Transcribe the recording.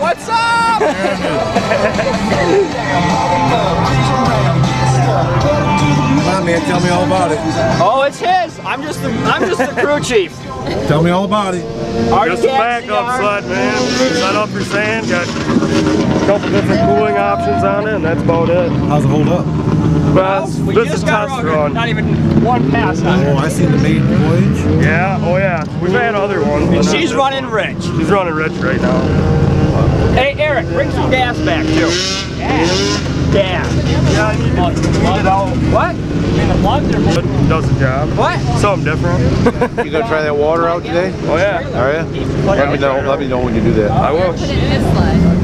What's up? Man, tell me all about it. Oh. I'm just the I'm just the crew chief. Tell me all about it. Artie Just a backup CR. sled, man. Set up your sand, got a couple different cooling options on it, and that's about it. How's it hold up? But We this is got test run. not even one pass on Oh, her. I seen the maiden voyage. Yeah, oh yeah. We've had other ones. And she's running one. rich. She's running rich right now. Hey Eric, bring some gas back too. Gas. Gas. Yeah, you can clean it out. What? In the plugs or It does the job. what? Something different. You gonna try that water out today? Oh yeah, Are you? Let me know. Let me know when you do that. I will.